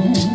mão.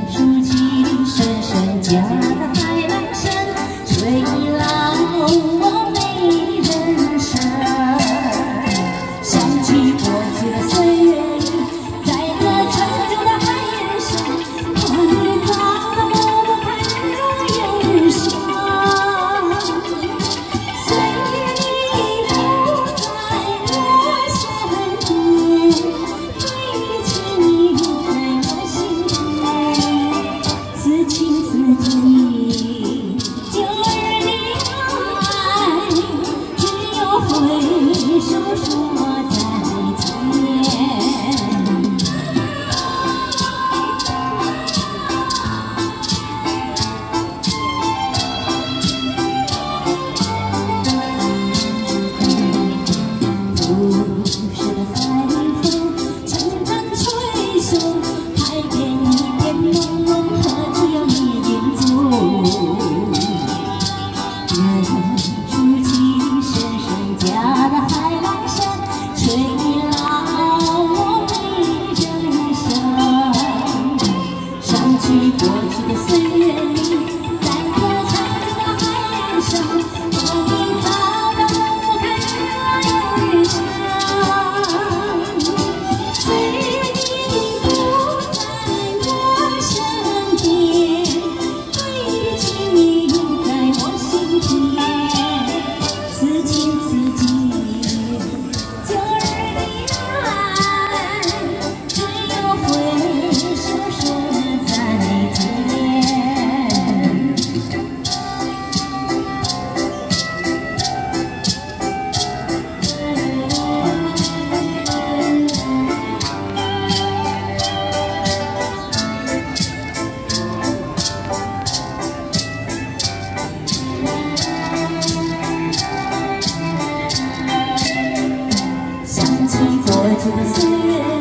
to the sea.